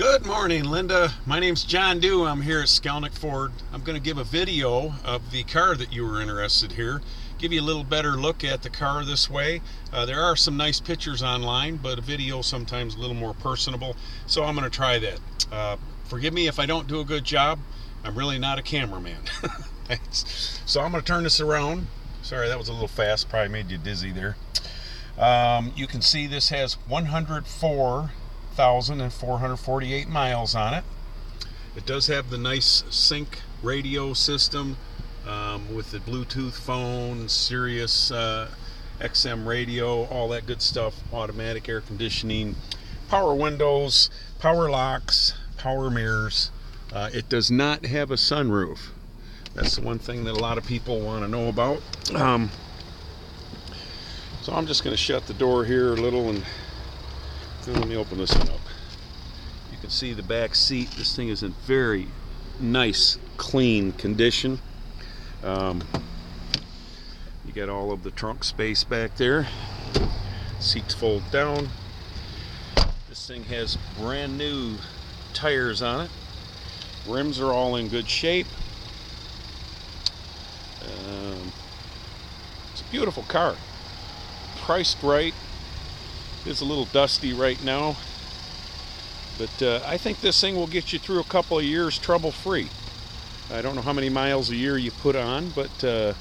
Good morning, Linda. My name's John Dew. I'm here at Skalnek Ford. I'm going to give a video of the car that you were interested here. Give you a little better look at the car this way. Uh, there are some nice pictures online, but a video sometimes a little more personable. So I'm going to try that. Uh, forgive me if I don't do a good job. I'm really not a cameraman. Thanks. So I'm going to turn this around. Sorry, that was a little fast. Probably made you dizzy there. Um, you can see this has 104 1,448 miles on it. It does have the nice SYNC radio system um, with the Bluetooth phone, Sirius uh, XM radio, all that good stuff, automatic air conditioning, power windows, power locks, power mirrors. Uh, it does not have a sunroof. That's the one thing that a lot of people want to know about. Um, so I'm just going to shut the door here a little and let me open this one up. You can see the back seat. This thing is in very nice, clean condition. Um, you got all of the trunk space back there. Seats fold down. This thing has brand new tires on it. Rims are all in good shape. Um, it's a beautiful car. Priced right, it's a little dusty right now, but uh, I think this thing will get you through a couple of years trouble free. I don't know how many miles a year you put on, but uh,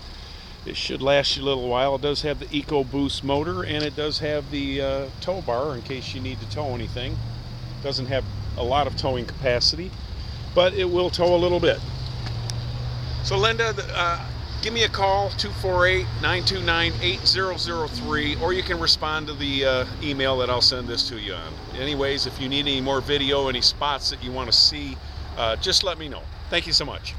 it should last you a little while. It does have the EcoBoost motor and it does have the uh, tow bar in case you need to tow anything. It doesn't have a lot of towing capacity, but it will tow a little bit. So Linda, uh, give me a call 248-929-8003 or you can respond to the uh, email that I'll send this to you on. Anyways, if you need any more video, any spots that you want to see, uh, just let me know. Thank you so much.